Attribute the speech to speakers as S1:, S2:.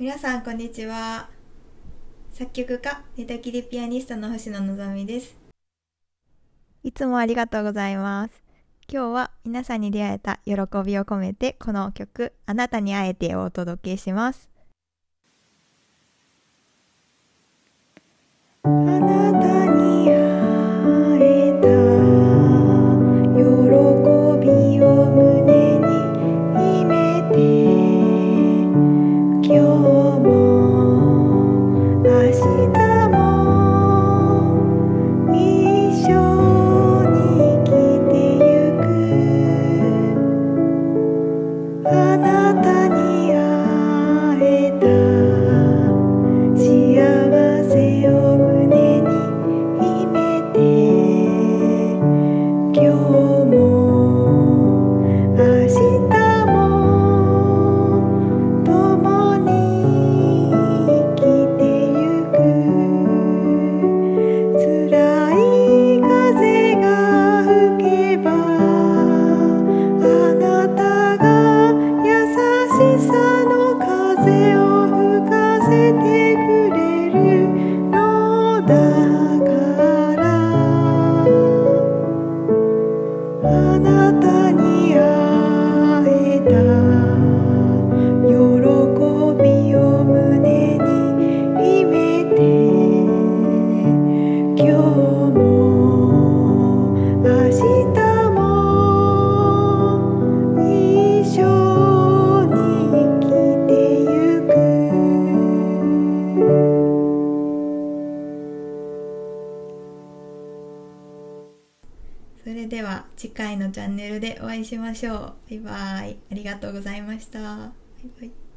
S1: 皆さんこんにちは。作曲家寝たきりピアニストの星野のぞみです。いつもありがとうございます。今日は皆さんに出会えた喜びを込めてこの曲あなたに会えてをお届けします。風が吹けばあなたが優しさの風を吹かせてくれるのだ。それでは次回のチャンネルでお会いしましょう。バイバイ。ありがとうございました。バイバイ。